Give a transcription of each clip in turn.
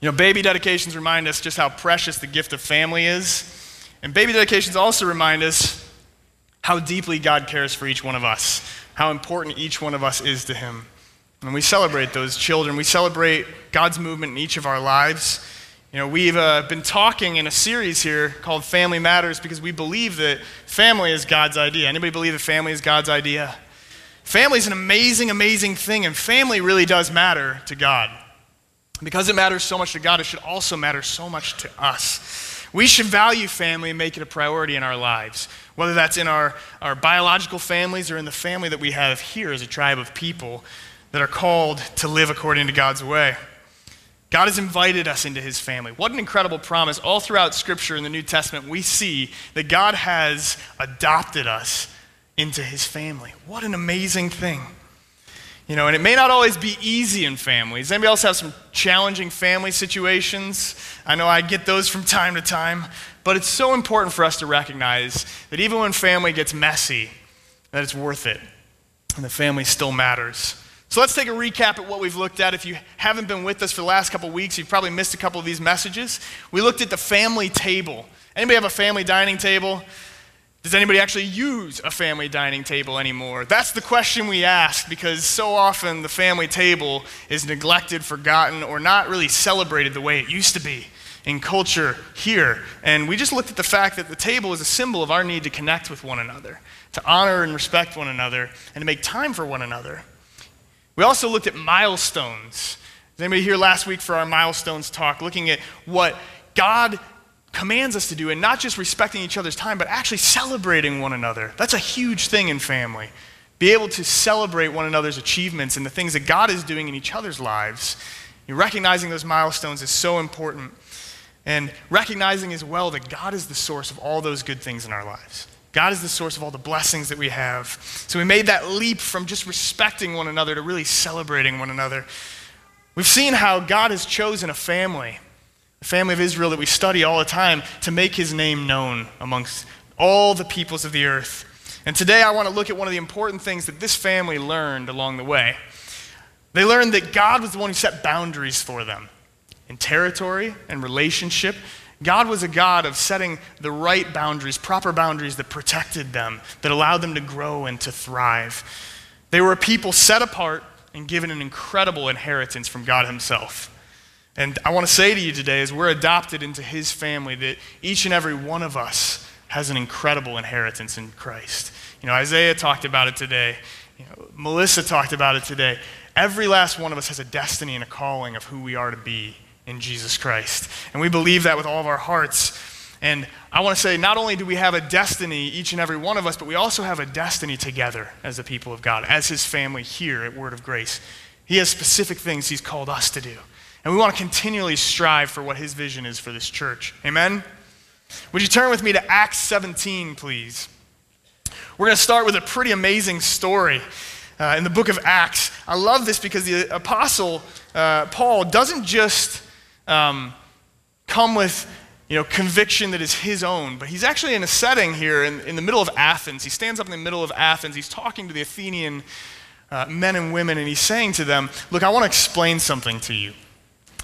You know, baby dedications remind us just how precious the gift of family is. And baby dedications also remind us how deeply God cares for each one of us, how important each one of us is to Him. And we celebrate those children. We celebrate God's movement in each of our lives. You know, we've uh, been talking in a series here called Family Matters because we believe that family is God's idea. Anybody believe that family is God's idea? Family is an amazing, amazing thing, and family really does matter to God. Because it matters so much to God, it should also matter so much to us. We should value family and make it a priority in our lives, whether that's in our, our biological families or in the family that we have here as a tribe of people that are called to live according to God's way. God has invited us into his family. What an incredible promise. All throughout Scripture in the New Testament, we see that God has adopted us into his family. What an amazing thing. You know, and it may not always be easy in families. Anybody else have some challenging family situations? I know I get those from time to time, but it's so important for us to recognize that even when family gets messy, that it's worth it. And the family still matters. So let's take a recap at what we've looked at. If you haven't been with us for the last couple weeks, you've probably missed a couple of these messages. We looked at the family table. Anybody have a family dining table? Does anybody actually use a family dining table anymore? That's the question we ask because so often the family table is neglected, forgotten, or not really celebrated the way it used to be in culture here. And we just looked at the fact that the table is a symbol of our need to connect with one another, to honor and respect one another, and to make time for one another. We also looked at milestones. Is anybody here last week for our milestones talk, looking at what God commands us to do, and not just respecting each other's time, but actually celebrating one another. That's a huge thing in family. Be able to celebrate one another's achievements and the things that God is doing in each other's lives. Recognizing those milestones is so important. And recognizing as well that God is the source of all those good things in our lives. God is the source of all the blessings that we have. So we made that leap from just respecting one another to really celebrating one another. We've seen how God has chosen a family the family of Israel that we study all the time, to make his name known amongst all the peoples of the earth. And today I want to look at one of the important things that this family learned along the way. They learned that God was the one who set boundaries for them in territory and relationship. God was a God of setting the right boundaries, proper boundaries that protected them, that allowed them to grow and to thrive. They were a people set apart and given an incredible inheritance from God Himself. And I want to say to you today, as we're adopted into his family, that each and every one of us has an incredible inheritance in Christ. You know, Isaiah talked about it today. You know, Melissa talked about it today. Every last one of us has a destiny and a calling of who we are to be in Jesus Christ. And we believe that with all of our hearts. And I want to say, not only do we have a destiny, each and every one of us, but we also have a destiny together as the people of God, as his family here at Word of Grace. He has specific things he's called us to do. And we want to continually strive for what his vision is for this church. Amen? Would you turn with me to Acts 17, please? We're going to start with a pretty amazing story uh, in the book of Acts. I love this because the apostle uh, Paul doesn't just um, come with you know, conviction that is his own, but he's actually in a setting here in, in the middle of Athens. He stands up in the middle of Athens. He's talking to the Athenian uh, men and women, and he's saying to them, Look, I want to explain something to you.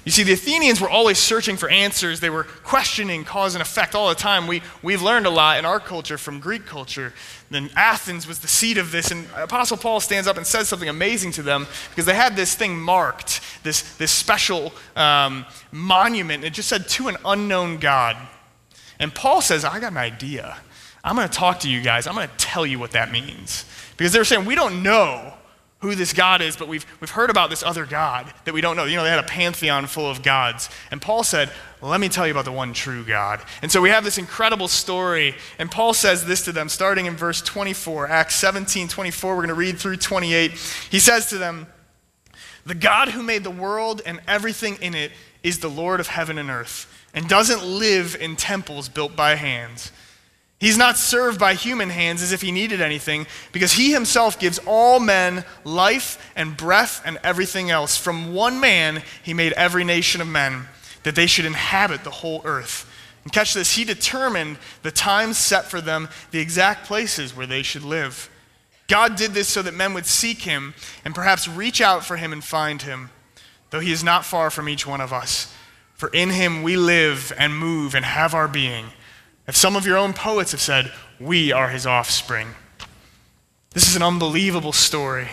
You see, the Athenians were always searching for answers. They were questioning cause and effect all the time. We, we've learned a lot in our culture from Greek culture. Then Athens was the seat of this. And Apostle Paul stands up and says something amazing to them because they had this thing marked, this, this special um, monument. It just said, to an unknown God. And Paul says, I got an idea. I'm going to talk to you guys. I'm going to tell you what that means. Because they were saying, we don't know who this God is, but we've, we've heard about this other God that we don't know. You know, they had a pantheon full of gods. And Paul said, Let me tell you about the one true God. And so we have this incredible story. And Paul says this to them, starting in verse 24, Acts 17 24. We're going to read through 28. He says to them, The God who made the world and everything in it is the Lord of heaven and earth, and doesn't live in temples built by hands. He's not served by human hands as if he needed anything, because he himself gives all men life and breath and everything else. From one man, he made every nation of men, that they should inhabit the whole earth. And catch this, he determined the times set for them, the exact places where they should live. God did this so that men would seek him and perhaps reach out for him and find him, though he is not far from each one of us. For in him we live and move and have our being. If some of your own poets have said, We are his offspring. This is an unbelievable story.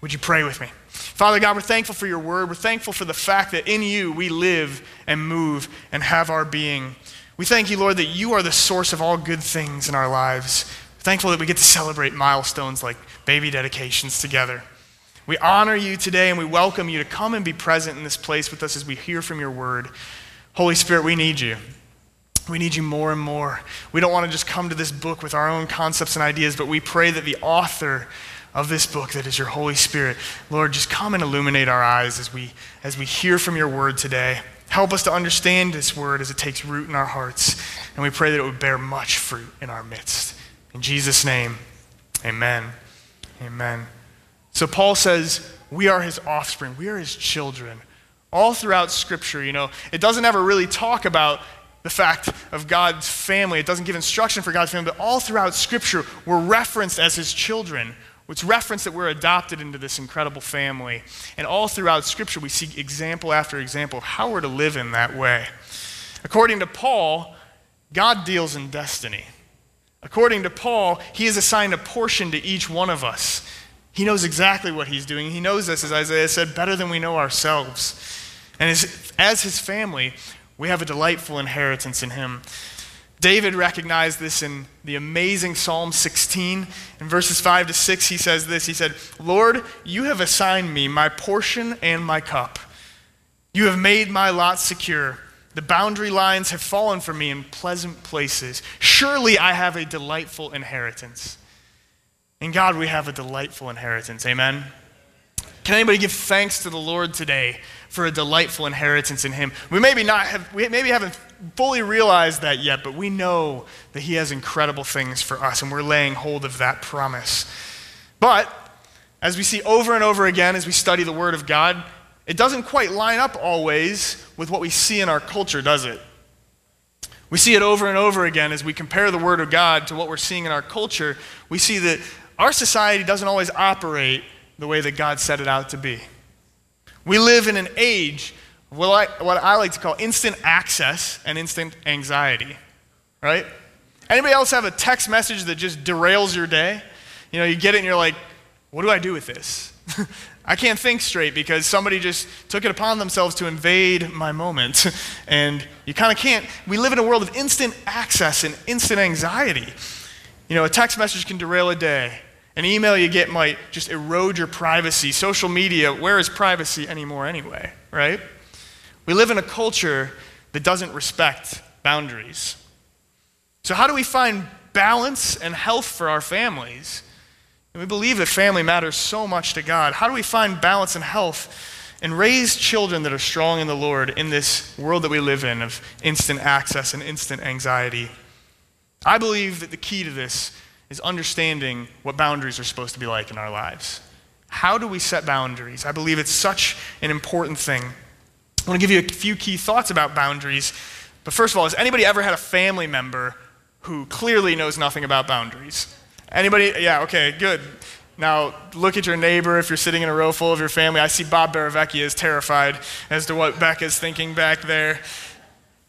Would you pray with me? Father God, we're thankful for your word. We're thankful for the fact that in you we live and move and have our being. We thank you, Lord, that you are the source of all good things in our lives. Thankful that we get to celebrate milestones like baby dedications together. We honor you today and we welcome you to come and be present in this place with us as we hear from your word. Holy Spirit, we need you. We need you more and more. We don't want to just come to this book with our own concepts and ideas, but we pray that the author of this book that is your Holy Spirit, Lord, just come and illuminate our eyes as we as we hear from your word today. Help us to understand this word as it takes root in our hearts, and we pray that it would bear much fruit in our midst. In Jesus' name, amen. Amen. So Paul says, We are his offspring, we are his children. All throughout Scripture, you know, it doesn't ever really talk about the fact of God's family. It doesn't give instruction for God's family, but all throughout Scripture, we're referenced as his children. It's referenced that we're adopted into this incredible family. And all throughout Scripture, we see example after example of how we're to live in that way. According to Paul, God deals in destiny. According to Paul, he has assigned a portion to each one of us. He knows exactly what he's doing. He knows us, as Isaiah said, better than we know ourselves. And as, as his family, we have a delightful inheritance in him. David recognized this in the amazing Psalm 16. In verses 5 to 6, he says this He said, Lord, you have assigned me my portion and my cup. You have made my lot secure. The boundary lines have fallen for me in pleasant places. Surely I have a delightful inheritance. In God, we have a delightful inheritance. Amen. Can anybody give thanks to the Lord today for a delightful inheritance in Him? We maybe not have, we maybe haven't fully realized that yet, but we know that He has incredible things for us, and we're laying hold of that promise. But as we see over and over again as we study the Word of God, it doesn't quite line up always with what we see in our culture, does it? We see it over and over again as we compare the Word of God to what we're seeing in our culture. We see that our society doesn't always operate the way that God set it out to be. We live in an age of what I, what I like to call instant access and instant anxiety, right? Anybody else have a text message that just derails your day? You know, you get it and you're like, what do I do with this? I can't think straight because somebody just took it upon themselves to invade my moment. and you kind of can't. We live in a world of instant access and instant anxiety. You know, a text message can derail a day. An email you get might just erode your privacy. Social media, where is privacy anymore anyway, right? We live in a culture that doesn't respect boundaries. So, how do we find balance and health for our families? And we believe that family matters so much to God. How do we find balance and health and raise children that are strong in the Lord in this world that we live in of instant access and instant anxiety? I believe that the key to this is understanding what boundaries are supposed to be like in our lives. How do we set boundaries? I believe it's such an important thing. I want to give you a few key thoughts about boundaries. But first of all, has anybody ever had a family member who clearly knows nothing about boundaries? Anybody? Yeah, okay, good. Now, look at your neighbor if you're sitting in a row full of your family. I see Bob Baravecki is terrified as to what Becca's thinking back there.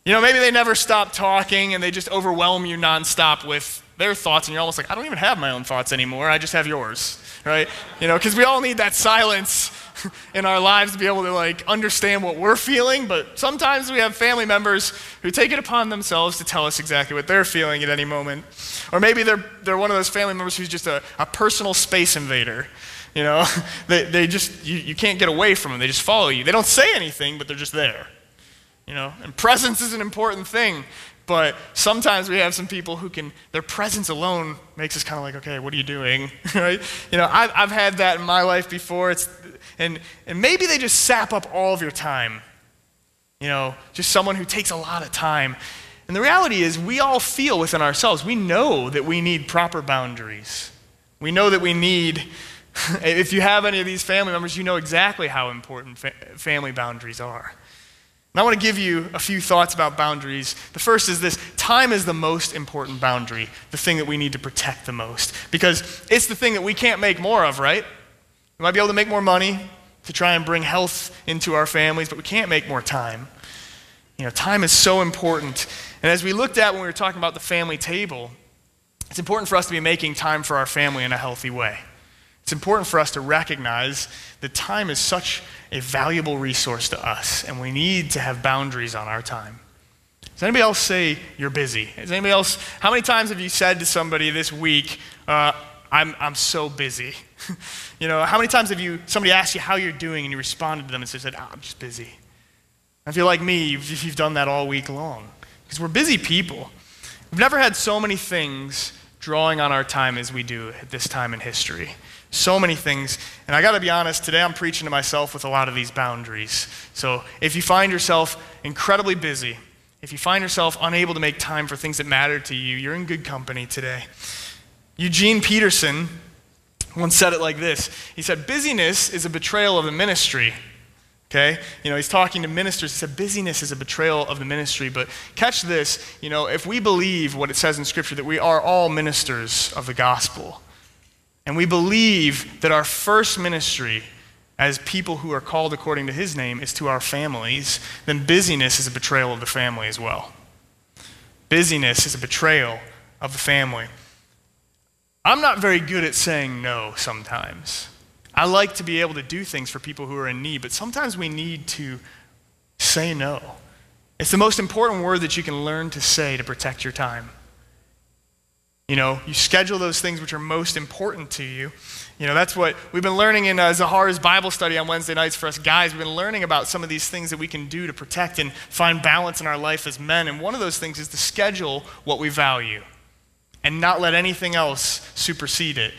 You know, maybe they never stop talking and they just overwhelm you nonstop with their thoughts, and you're almost like, I don't even have my own thoughts anymore. I just have yours, right? You know, because we all need that silence in our lives to be able to like understand what we're feeling. But sometimes we have family members who take it upon themselves to tell us exactly what they're feeling at any moment. Or maybe they're, they're one of those family members who's just a, a personal space invader. You know, they, they just, you, you can't get away from them. They just follow you. They don't say anything, but they're just there. You know, and presence is an important thing. But sometimes we have some people who can, their presence alone makes us kind of like, okay, what are you doing? right? You know, I've, I've had that in my life before. It's, and, and maybe they just sap up all of your time. You know, just someone who takes a lot of time. And the reality is, we all feel within ourselves, we know that we need proper boundaries. We know that we need, if you have any of these family members, you know exactly how important fa- family boundaries are. And I want to give you a few thoughts about boundaries. The first is this time is the most important boundary, the thing that we need to protect the most, because it's the thing that we can't make more of, right? We might be able to make more money to try and bring health into our families, but we can't make more time. You know, time is so important. And as we looked at when we were talking about the family table, it's important for us to be making time for our family in a healthy way. It's important for us to recognize that time is such a valuable resource to us, and we need to have boundaries on our time. Does anybody else say you're busy? Does anybody else, how many times have you said to somebody this week, uh, I'm, I'm so busy? you know, how many times have you, somebody asked you how you're doing and you responded to them and said, oh, I'm just busy? I feel like me, you've, you've done that all week long. Because we're busy people. We've never had so many things drawing on our time as we do at this time in history. So many things. And I got to be honest, today I'm preaching to myself with a lot of these boundaries. So if you find yourself incredibly busy, if you find yourself unable to make time for things that matter to you, you're in good company today. Eugene Peterson once said it like this He said, Busyness is a betrayal of the ministry. Okay? You know, he's talking to ministers. He said, busyness is a betrayal of the ministry. But catch this, you know, if we believe what it says in Scripture, that we are all ministers of the gospel, and we believe that our first ministry as people who are called according to his name is to our families, then busyness is a betrayal of the family as well. Busyness is a betrayal of the family. I'm not very good at saying no sometimes. I like to be able to do things for people who are in need, but sometimes we need to say no. It's the most important word that you can learn to say to protect your time. You know, you schedule those things which are most important to you. You know, that's what we've been learning in uh, Zahar's Bible study on Wednesday nights for us guys. We've been learning about some of these things that we can do to protect and find balance in our life as men. And one of those things is to schedule what we value and not let anything else supersede it.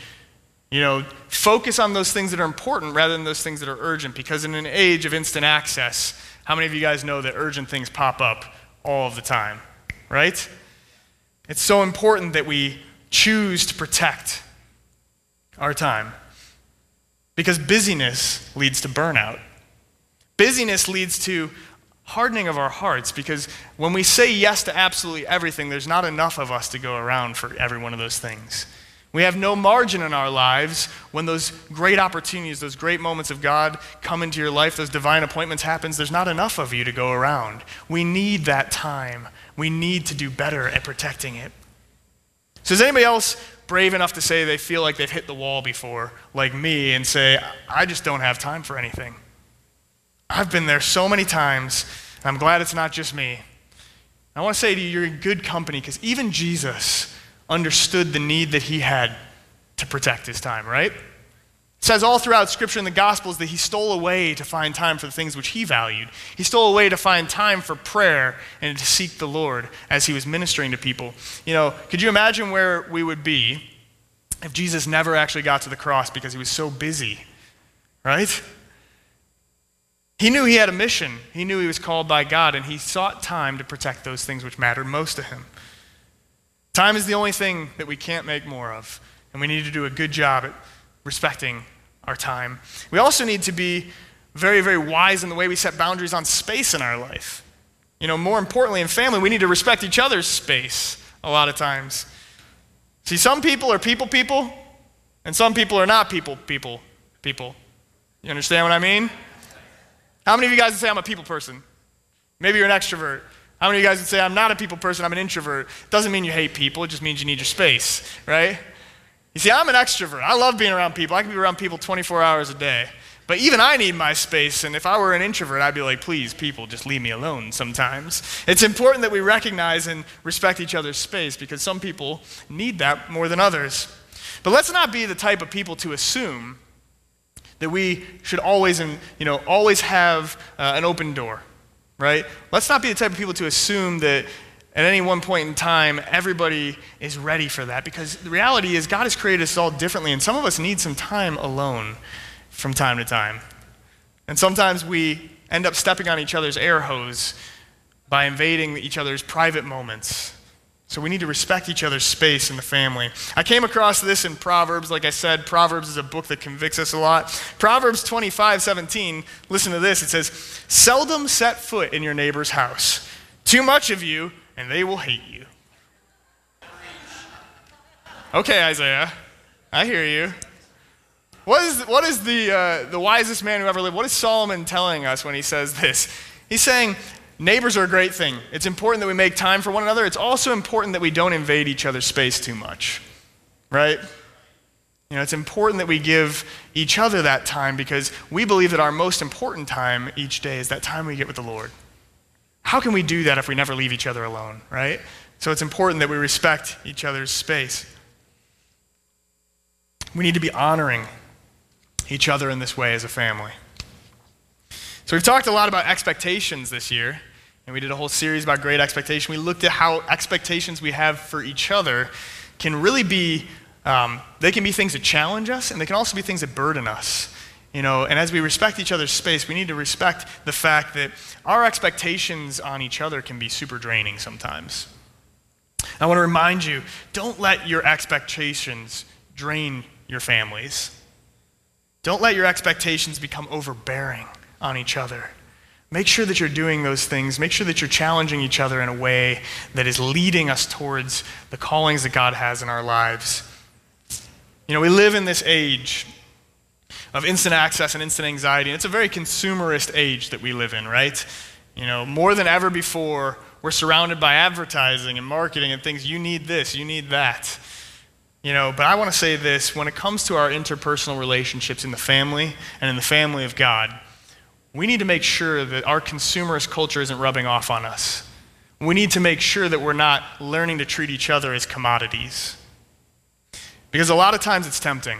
You know, focus on those things that are important rather than those things that are urgent because in an age of instant access, how many of you guys know that urgent things pop up all of the time, right? It's so important that we choose to protect our time because busyness leads to burnout. Busyness leads to hardening of our hearts because when we say yes to absolutely everything, there's not enough of us to go around for every one of those things. We have no margin in our lives when those great opportunities, those great moments of God come into your life, those divine appointments happens, there's not enough of you to go around. We need that time. We need to do better at protecting it. So is anybody else brave enough to say they feel like they've hit the wall before, like me, and say, I just don't have time for anything? I've been there so many times, and I'm glad it's not just me. I want to say to you, you're in good company because even Jesus understood the need that he had to protect his time, right? It says all throughout Scripture and the Gospels that he stole away to find time for the things which he valued. He stole away to find time for prayer and to seek the Lord as he was ministering to people. You know, could you imagine where we would be if Jesus never actually got to the cross because he was so busy, right? He knew he had a mission. He knew he was called by God, and he sought time to protect those things which mattered most to him. Time is the only thing that we can't make more of, and we need to do a good job at respecting our time. We also need to be very, very wise in the way we set boundaries on space in our life. You know, more importantly, in family, we need to respect each other's space a lot of times. See, some people are people people, and some people are not people people people. You understand what I mean? How many of you guys would say I'm a people person? Maybe you're an extrovert. How many of you guys would say, I'm not a people person, I'm an introvert? Doesn't mean you hate people, it just means you need your space, right? You see, I'm an extrovert. I love being around people. I can be around people 24 hours a day. But even I need my space, and if I were an introvert, I'd be like, please, people, just leave me alone sometimes. It's important that we recognize and respect each other's space because some people need that more than others. But let's not be the type of people to assume that we should always, you know, always have uh, an open door right? Let's not be the type of people to assume that at any one point in time, everybody is ready for that because the reality is God has created us all differently, and some of us need some time alone from time to time. And sometimes we end up stepping on each other's air hose by invading each other's private moments so we need to respect each other's space in the family. I came across this in Proverbs. Like I said, Proverbs is a book that convicts us a lot. Proverbs 25, 17, listen to this. It says, Seldom set foot in your neighbor's house. Too much of you, and they will hate you. Okay, Isaiah, I hear you. What is, what is the, uh, the wisest man who ever lived? What is Solomon telling us when he says this? He's saying, neighbors are a great thing. It's important that we make time for one another. It's also important that we don't invade each other's space too much, right? You know, it's important that we give each other that time because we believe that our most important time each day is that time we get with the Lord. How can we do that if we never leave each other alone, right? So it's important that we respect each other's space. We need to be honoring each other in this way as a family. So we've talked a lot about expectations this year, and we did a whole series about great expectation. We looked at how expectations we have for each other can really be um, they can be things that challenge us, and they can also be things that burden us. You know, and as we respect each other's space, we need to respect the fact that our expectations on each other can be super draining sometimes. I want to remind you don't let your expectations drain your families. Don't let your expectations become overbearing on each other. Make sure that you're doing those things. Make sure that you're challenging each other in a way that is leading us towards the callings that God has in our lives. You know, we live in this age of instant access and instant anxiety, and it's a very consumerist age that we live in, right? You know, more than ever before, we're surrounded by advertising and marketing and things. You need this, you need that. You know, but I want to say this when it comes to our interpersonal relationships in the family and in the family of God, we need to make sure that our consumerist culture isn't rubbing off on us. We need to make sure that we're not learning to treat each other as commodities. Because a lot of times it's tempting.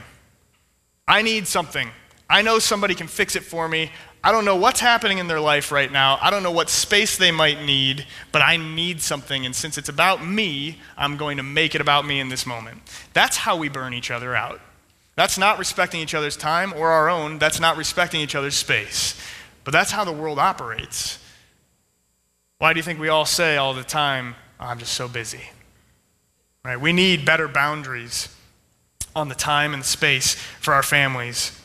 I need something. I know somebody can fix it for me. I don't know what's happening in their life right now. I don't know what space they might need, but I need something. And since it's about me, I'm going to make it about me in this moment. That's how we burn each other out. That's not respecting each other's time or our own. That's not respecting each other's space. But that's how the world operates. Why do you think we all say all the time, oh, I'm just so busy? Right? We need better boundaries on the time and space for our families.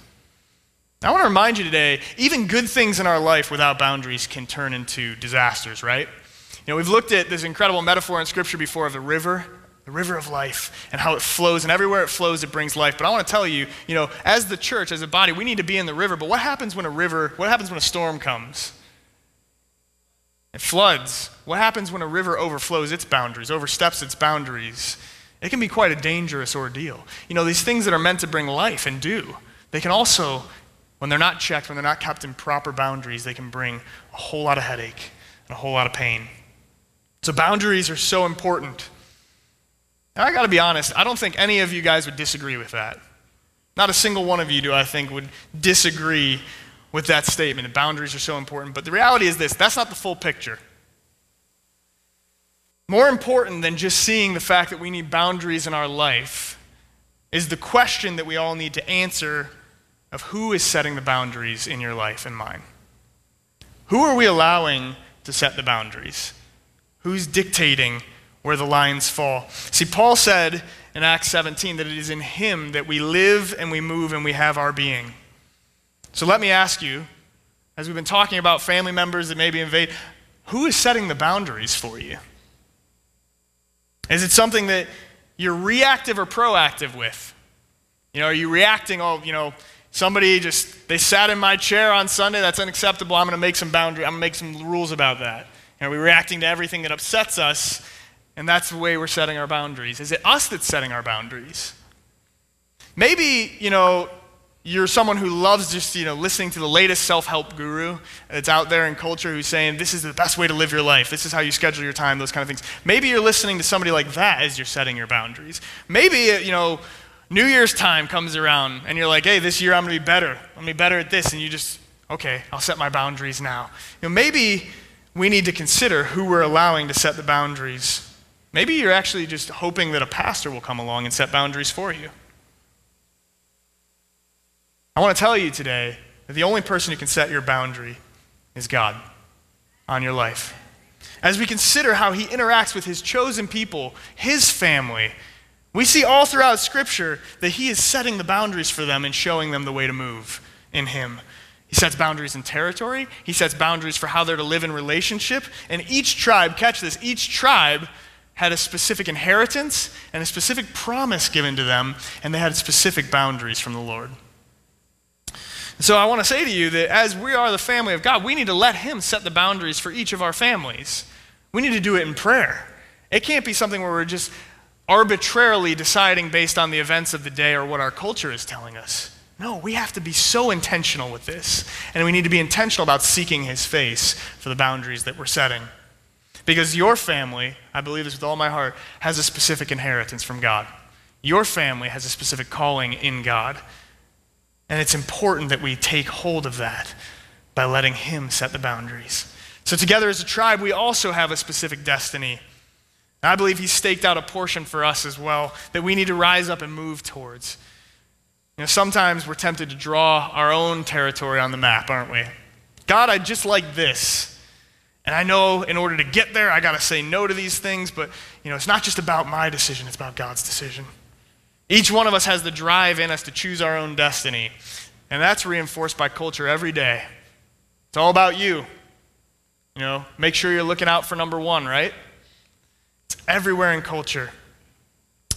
I want to remind you today even good things in our life without boundaries can turn into disasters, right? You know, we've looked at this incredible metaphor in Scripture before of the river, the river of life, and how it flows, and everywhere it flows, it brings life. But I want to tell you, you know, as the church, as a body, we need to be in the river. But what happens when a river, what happens when a storm comes? It floods. What happens when a river overflows its boundaries, oversteps its boundaries? It can be quite a dangerous ordeal. You know, these things that are meant to bring life and do, they can also, when they're not checked, when they're not kept in proper boundaries, they can bring a whole lot of headache and a whole lot of pain. So, boundaries are so important. And I got to be honest, I don't think any of you guys would disagree with that. Not a single one of you do I think would disagree with that statement. Boundaries are so important. But the reality is this that's not the full picture. More important than just seeing the fact that we need boundaries in our life is the question that we all need to answer of who is setting the boundaries in your life and mine. Who are we allowing to set the boundaries? Who's dictating where the lines fall? See, Paul said in Acts 17 that it is in him that we live and we move and we have our being. So let me ask you, as we've been talking about family members that maybe invade, who is setting the boundaries for you? Is it something that you're reactive or proactive with? You know, are you reacting, oh, you know, somebody just, they sat in my chair on Sunday, that's unacceptable, I'm going to make some boundary, I'm going to make some rules about that. are we reacting to everything that upsets us, and that's the way we're setting our boundaries? Is it us that's setting our boundaries? Maybe, you know, you're someone who loves just you know listening to the latest self-help guru that's out there in culture who's saying this is the best way to live your life. This is how you schedule your time those kind of things. Maybe you're listening to somebody like that as you're setting your boundaries. Maybe uh, you know new year's time comes around and you're like hey this year i'm going to be better. I'm going to be better at this and you just okay i'll set my boundaries now. You know maybe we need to consider who we're allowing to set the boundaries. Maybe you're actually just hoping that a pastor will come along and set boundaries for you want to tell you today that the only person who can set your boundary is God on your life. As we consider how he interacts with his chosen people, his family, we see all throughout Scripture that he is setting the boundaries for them and showing them the way to move in him. He sets boundaries in territory, he sets boundaries for how they're to live in relationship, and each tribe, catch this, each tribe had a specific inheritance and a specific promise given to them, and they had specific boundaries from the Lord. So I want to say to you that as we are the family of God, we need to let Him set the boundaries for each of our families. We need to do it in prayer. It can't be something where we're just arbitrarily deciding based on the events of the day or what our culture is telling us. No, we have to be so intentional with this. And we need to be intentional about seeking His face for the boundaries that we're setting. Because your family, I believe this with all my heart, has a specific inheritance from God. Your family has a specific calling in God. And it's important that we take hold of that by letting Him set the boundaries. So, together as a tribe, we also have a specific destiny. And I believe He's staked out a portion for us as well that we need to rise up and move towards. You know, sometimes we're tempted to draw our own territory on the map, aren't we? God, I just like this. And I know in order to get there, I got to say no to these things, but you know, it's not just about my decision, it's about God's decision. Each one of us has the drive in us to choose our own destiny. And that's reinforced by culture every day. It's all about you. You know, make sure you're looking out for number one, right? It's everywhere in culture.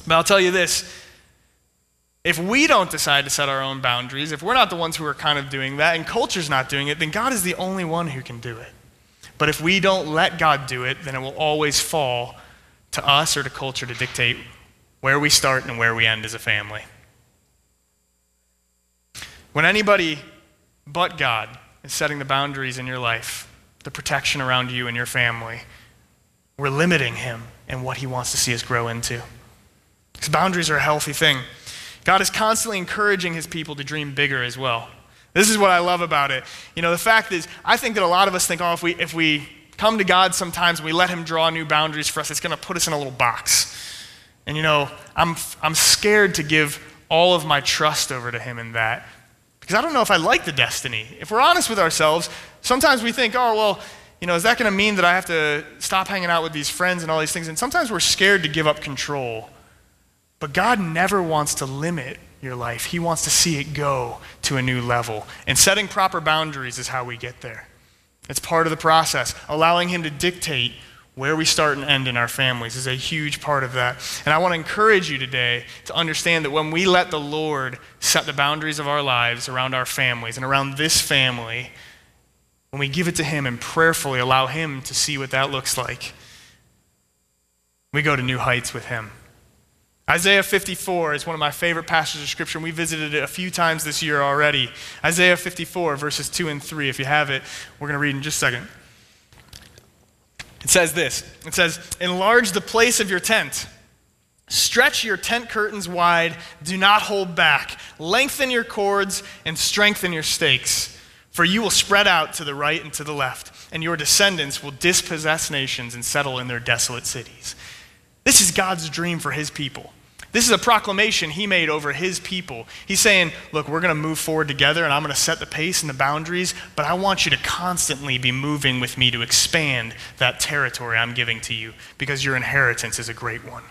But I'll tell you this if we don't decide to set our own boundaries, if we're not the ones who are kind of doing that, and culture's not doing it, then God is the only one who can do it. But if we don't let God do it, then it will always fall to us or to culture to dictate where we start and where we end as a family. When anybody but God is setting the boundaries in your life, the protection around you and your family, we're limiting Him and what He wants to see us grow into. Because boundaries are a healthy thing. God is constantly encouraging His people to dream bigger as well. This is what I love about it. You know, the fact is, I think that a lot of us think, oh, if we, if we come to God sometimes and we let Him draw new boundaries for us, it's going to put us in a little box. And you know, I'm, I'm scared to give all of my trust over to Him in that because I don't know if I like the destiny. If we're honest with ourselves, sometimes we think, oh, well, you know, is that going to mean that I have to stop hanging out with these friends and all these things? And sometimes we're scared to give up control. But God never wants to limit your life. He wants to see it go to a new level. And setting proper boundaries is how we get there. It's part of the process. Allowing Him to dictate where we start and end in our families is a huge part of that. And I want to encourage you today to understand that when we let the Lord set the boundaries of our lives around our families and around this family, when we give it to Him and prayerfully allow Him to see what that looks like, we go to new heights with Him. Isaiah 54 is one of my favorite passages of Scripture, and we visited it a few times this year already. Isaiah 54, verses 2 and 3. If you have it, we're going to read in just a second. It says this It says, Enlarge the place of your tent. Stretch your tent curtains wide. Do not hold back. Lengthen your cords and strengthen your stakes. For you will spread out to the right and to the left, and your descendants will dispossess nations and settle in their desolate cities. This is God's dream for his people. This is a proclamation he made over his people. He's saying, Look, we're going to move forward together and I'm going to set the pace and the boundaries, but I want you to constantly be moving with me to expand that territory I'm giving to you because your inheritance is a great one.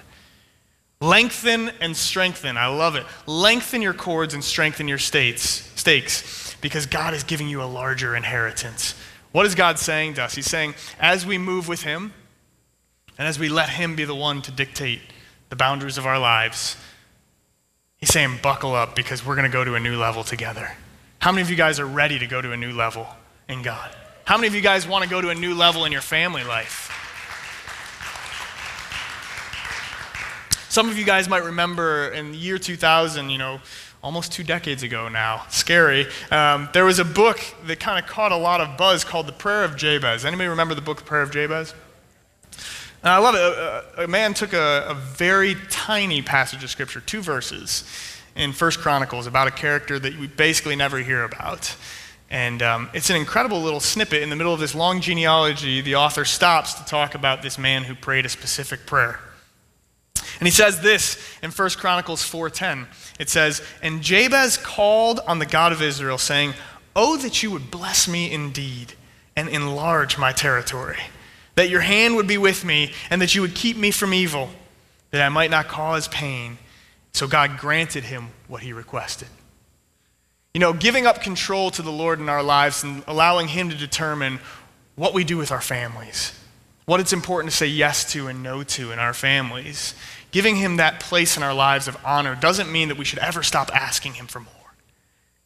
Lengthen and strengthen. I love it. Lengthen your cords and strengthen your states, stakes because God is giving you a larger inheritance. What is God saying to us? He's saying, as we move with Him and as we let Him be the one to dictate the boundaries of our lives, he's saying, buckle up because we're going to go to a new level together. How many of you guys are ready to go to a new level in God? How many of you guys want to go to a new level in your family life? Some of you guys might remember in the year 2000, you know, almost two decades ago now, scary, um, there was a book that kind of caught a lot of buzz called The Prayer of Jabez. Anybody remember the book The Prayer of Jabez? And I love it. A, a man took a, a, very tiny passage of scripture, two verses in First Chronicles about a character that we basically never hear about. And um, it's an incredible little snippet. In the middle of this long genealogy, the author stops to talk about this man who prayed a specific prayer. And he says this in 1 Chronicles 4:10. It says, "And Jabez called on the God of Israel, saying, "Oh that you would bless me indeed and enlarge my territory." That your hand would be with me, and that you would keep me from evil, that I might not cause pain. So God granted him what he requested. You know, giving up control to the Lord in our lives and allowing him to determine what we do with our families, what it's important to say yes to and no to in our families, giving him that place in our lives of honor doesn't mean that we should ever stop asking him for more.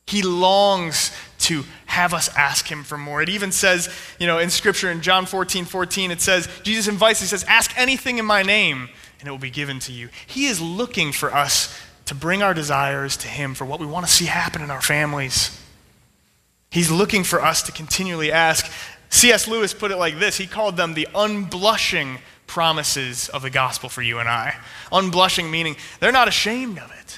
He longs to have us ask him for more. It even says, you know, in scripture in John 14, 14, it says, Jesus invites, he says, ask anything in my name and it will be given to you. He is looking for us to bring our desires to him for what we want to see happen in our families. He's looking for us to continually ask. C.S. Lewis put it like this He called them the unblushing promises of the gospel for you and I. Unblushing meaning they're not ashamed of it.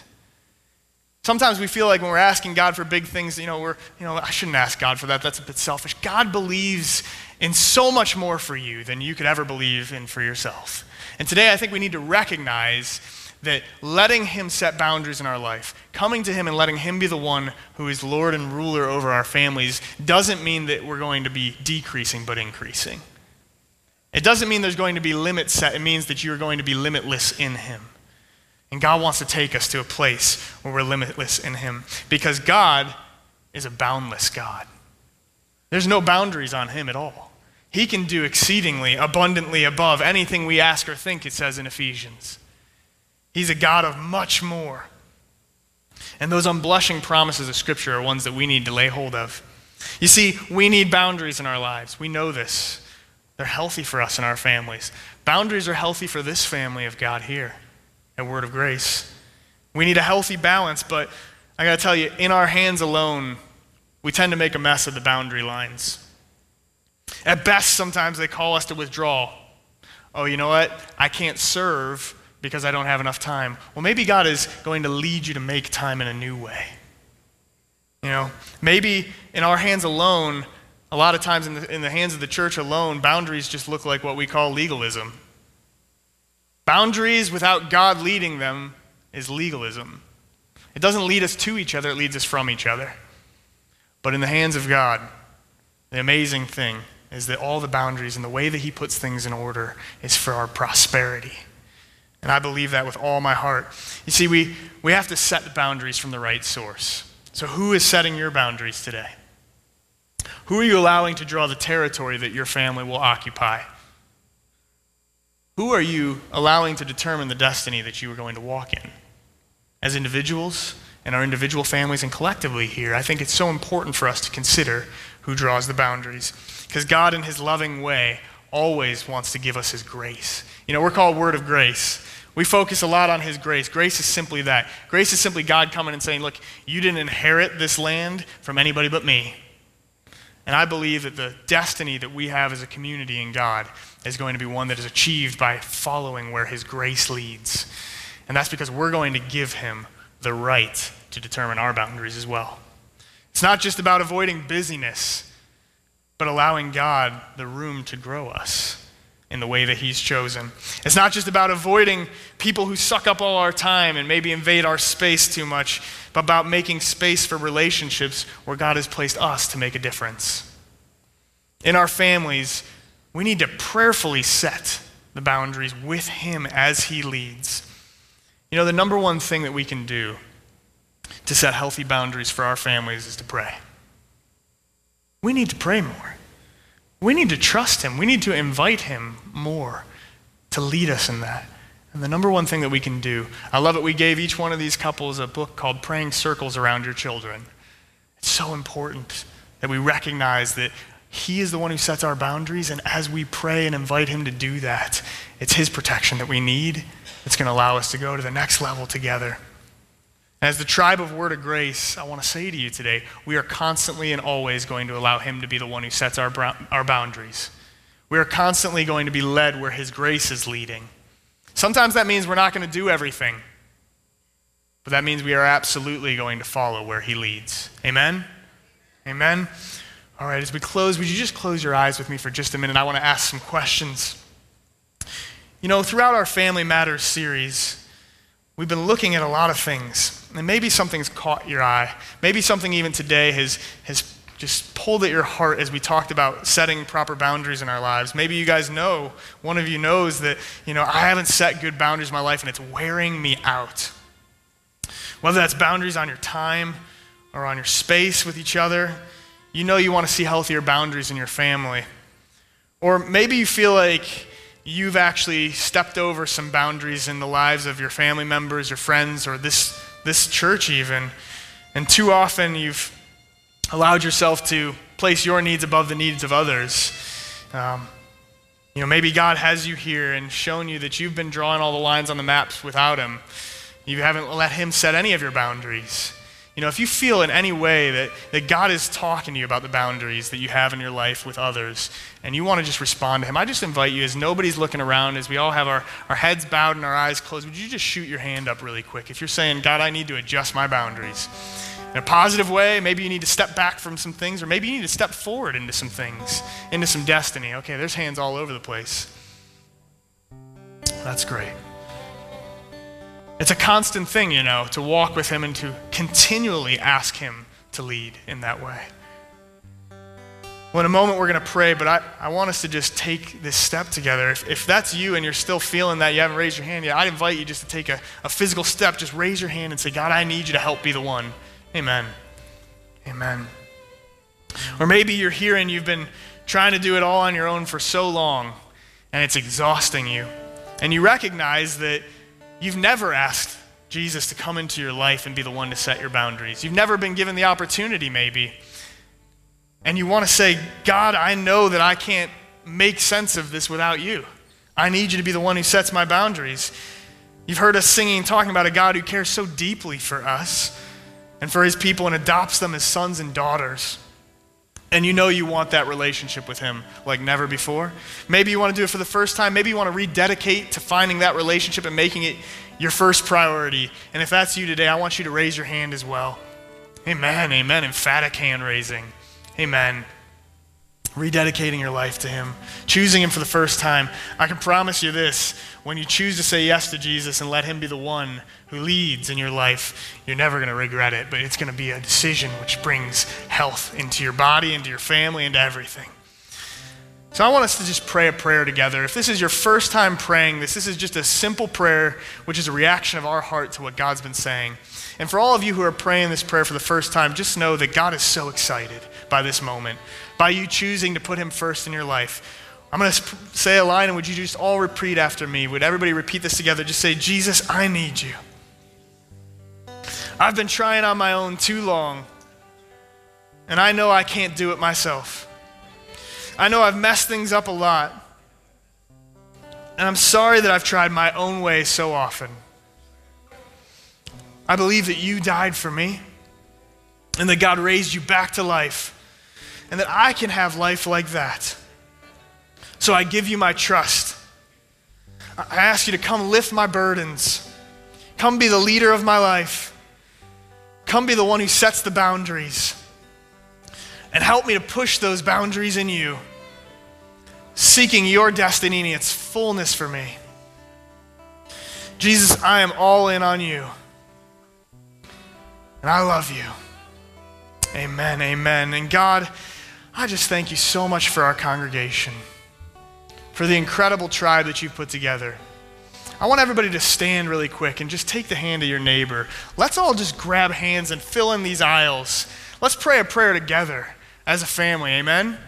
Sometimes we feel like when we're asking God for big things, you know, we're, you know, I shouldn't ask God for that. That's a bit selfish. God believes in so much more for you than you could ever believe in for yourself. And today I think we need to recognize that letting Him set boundaries in our life, coming to Him and letting Him be the one who is Lord and ruler over our families, doesn't mean that we're going to be decreasing but increasing. It doesn't mean there's going to be limits set, it means that you're going to be limitless in Him. And God wants to take us to a place where we're limitless in Him because God is a boundless God. There's no boundaries on Him at all. He can do exceedingly, abundantly above anything we ask or think, it says in Ephesians. He's a God of much more. And those unblushing promises of Scripture are ones that we need to lay hold of. You see, we need boundaries in our lives. We know this. They're healthy for us and our families. Boundaries are healthy for this family of God here at Word of Grace. We need a healthy balance, but I got to tell you, in our hands alone, we tend to make a mess of the boundary lines. At best, sometimes they call us to withdraw. Oh, you know what? I can't serve because I don't have enough time. Well, maybe God is going to lead you to make time in a new way. You know, maybe in our hands alone, a lot of times in the, in the hands of the church alone, boundaries just look like what we call legalism. Boundaries without God leading them is legalism. It doesn't lead us to each other, it leads us from each other. But in the hands of God, the amazing thing is that all the boundaries and the way that He puts things in order is for our prosperity. And I believe that with all my heart. You see, we, we have to set the boundaries from the right source. So, who is setting your boundaries today? Who are you allowing to draw the territory that your family will occupy? Who are you allowing to determine the destiny that you are going to walk in? As individuals, and our individual families, and collectively here, I think it's so important for us to consider who draws the boundaries. Because God, in His loving way, always wants to give us His grace. You know, we're called Word of Grace. We focus a lot on His grace. Grace is simply that. Grace is simply God coming and saying, Look, you didn't inherit this land from anybody but me. And I believe that the destiny that we have as a community in God is going to be one that is achieved by following where His grace leads. And that's because we're going to give Him the right to determine our boundaries as well. It's not just about avoiding busyness, but allowing God the room to grow us in the way that He's chosen. It's not just about avoiding people who suck up all our time and maybe invade our space too much, but about making space for relationships where God has placed us to make a difference. In our families, we need to prayerfully set the boundaries with Him as He leads. You know, the number one thing that we can do to set healthy boundaries for our families is to pray. We need to pray more. We need to trust Him. We need to invite Him more to lead us in that. And the number one thing that we can do, I love it. We gave each one of these couples a book called Praying Circles Around Your Children. It's so important that we recognize that He is the one who sets our boundaries, and as we pray and invite Him to do that, it's His protection that we need. It's going to allow us to go to the next level together. As the tribe of Word of Grace, I want to say to you today, we are constantly and always going to allow Him to be the one who sets our, our boundaries. We are constantly going to be led where His grace is leading. Sometimes that means we're not going to do everything, but that means we are absolutely going to follow where He leads. Amen? Amen? All right, as we close, would you just close your eyes with me for just a minute? I want to ask some questions. You know, throughout our Family Matters series, we've been looking at a lot of things, and maybe something's caught your eye. Maybe something even today has, has just pulled at your heart as we talked about setting proper boundaries in our lives. Maybe you guys know, one of you knows that, you know, I haven't set good boundaries in my life and it's wearing me out. Whether that's boundaries on your time or on your space with each other, you know you want to see healthier boundaries in your family. Or maybe you feel like you've actually stepped over some boundaries in the lives of your family members, your friends, or this, this church even. And too often you've allowed yourself to place your needs above the needs of others. Um, you know, maybe God has you here and shown you that you've been drawing all the lines on the maps without Him. You haven't let Him set any of your boundaries. You know, if you feel in any way that, that God is talking to you about the boundaries that you have in your life with others, and you want to just respond to Him, I just invite you, as nobody's looking around, as we all have our, our heads bowed and our eyes closed, would you just shoot your hand up really quick? If you're saying, God, I need to adjust my boundaries in a positive way, maybe you need to step back from some things, or maybe you need to step forward into some things, into some destiny. Okay, there's hands all over the place. That's great. It's a constant thing, you know, to walk with Him and to continually ask Him to lead in that way. Well, in a moment, we're going to pray, but I, I want us to just take this step together. If, if that's you and you're still feeling that, you haven't raised your hand yet, I'd invite you just to take a, a physical step. Just raise your hand and say, God, I need you to help be the one. Amen. Amen. Or maybe you're here and you've been trying to do it all on your own for so long, and it's exhausting you. And you recognize that You've never asked Jesus to come into your life and be the one to set your boundaries. You've never been given the opportunity, maybe. And you want to say, God, I know that I can't make sense of this without you. I need you to be the one who sets my boundaries. You've heard us singing, talking about a God who cares so deeply for us and for his people and adopts them as sons and daughters. And you know you want that relationship with Him like never before. Maybe you want to do it for the first time. Maybe you want to rededicate to finding that relationship and making it your first priority. And if that's you today, I want you to raise your hand as well. Amen, amen. Emphatic hand raising. Amen rededicating your life to Him, choosing Him for the first time. I can promise you this when you choose to say yes to Jesus and let Him be the one who leads in your life, you're never going to regret it, but it's going to be a decision which brings health into your body, into your family, into everything. So I want us to just pray a prayer together. If this is your first time praying this, this is just a simple prayer, which is a reaction of our heart to what God's been saying. And for all of you who are praying this prayer for the first time, just know that God is so excited by this moment by you choosing to put Him first in your life. I'm going to say a line, and would you just all repeat after me? Would everybody repeat this together? Just say, Jesus, I need you. I've been trying on my own too long, and I know I can't do it myself. I know I've messed things up a lot, and I'm sorry that I've tried my own way so often. I believe that you died for me, and that God raised you back to life and that I can have life like that. So I give you my trust. I ask you to come lift my burdens. Come be the leader of my life. Come be the one who sets the boundaries. And help me to push those boundaries in you, seeking your destiny and its fullness for me. Jesus, I am all in on you. And I love you. Amen. Amen. And God, I just thank you so much for our congregation, for the incredible tribe that you've put together. I want everybody to stand really quick and just take the hand of your neighbor. Let's all just grab hands and fill in these aisles. Let's pray a prayer together as a family. Amen?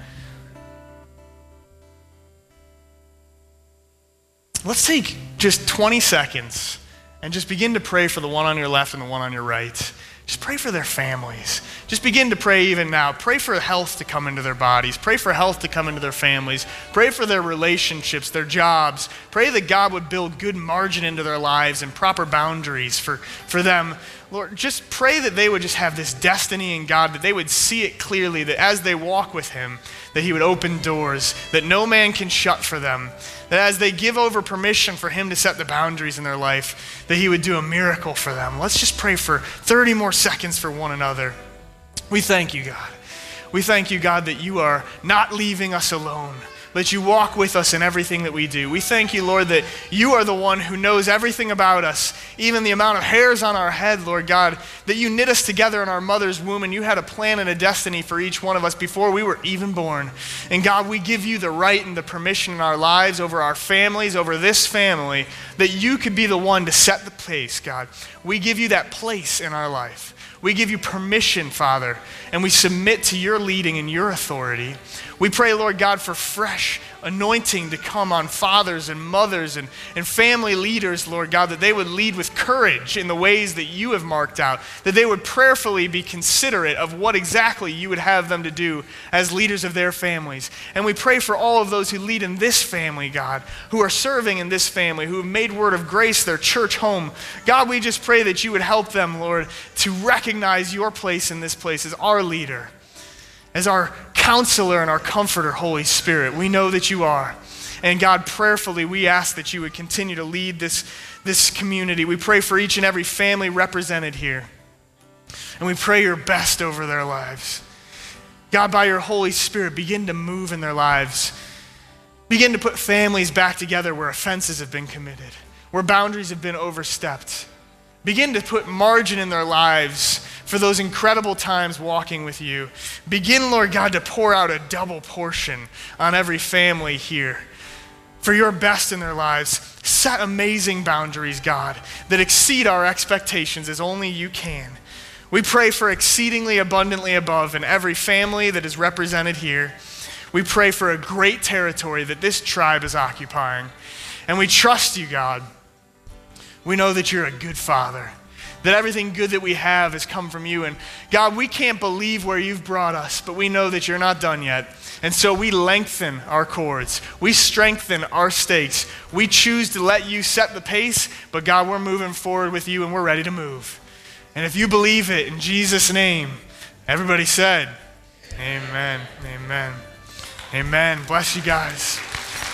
Let's take just 20 seconds and just begin to pray for the one on your left and the one on your right. Just pray for their families. Just begin to pray even now. Pray for health to come into their bodies. Pray for health to come into their families. Pray for their relationships, their jobs. Pray that God would build good margin into their lives and proper boundaries for, for them. Lord, just pray that they would just have this destiny in God, that they would see it clearly, that as they walk with Him, that He would open doors that no man can shut for them, that as they give over permission for Him to set the boundaries in their life, that He would do a miracle for them. Let's just pray for 30 more seconds for one another. We thank you, God. We thank you, God, that you are not leaving us alone that you walk with us in everything that we do. We thank you, Lord, that you are the one who knows everything about us, even the amount of hairs on our head, Lord God, that you knit us together in our mother's womb and you had a plan and a destiny for each one of us before we were even born. And God, we give you the right and the permission in our lives, over our families, over this family, that you could be the one to set the pace, God. We give you that place in our life. We give you permission, Father, and we submit to your leading and your authority. We pray, Lord God, for fresh anointing to come on fathers and mothers and, and family leaders, Lord God, that they would lead with courage in the ways that you have marked out, that they would prayerfully be considerate of what exactly you would have them to do as leaders of their families. And we pray for all of those who lead in this family, God, who are serving in this family, who have made Word of Grace their church home. God, we just pray that you would help them, Lord, to recognize your place in this place as our leader as our counselor and our comforter, Holy Spirit. We know that you are. And God, prayerfully, we ask that you would continue to lead this, this community. We pray for each and every family represented here. And we pray your best over their lives. God, by your Holy Spirit, begin to move in their lives. Begin to put families back together where offenses have been committed, where boundaries have been overstepped. Begin to put margin in their lives for those incredible times walking with you. Begin, Lord God, to pour out a double portion on every family here for your best in their lives. Set amazing boundaries, God, that exceed our expectations as only you can. We pray for exceedingly abundantly above in every family that is represented here. We pray for a great territory that this tribe is occupying. And we trust you, God. We know that you're a good father that everything good that we have has come from you. And God, we can't believe where you've brought us, but we know that you're not done yet. And so we lengthen our cords, we strengthen our stakes. We choose to let you set the pace, but God, we're moving forward with you and we're ready to move. And if you believe it in Jesus' name, everybody said, Amen. Amen. Amen. Bless you guys.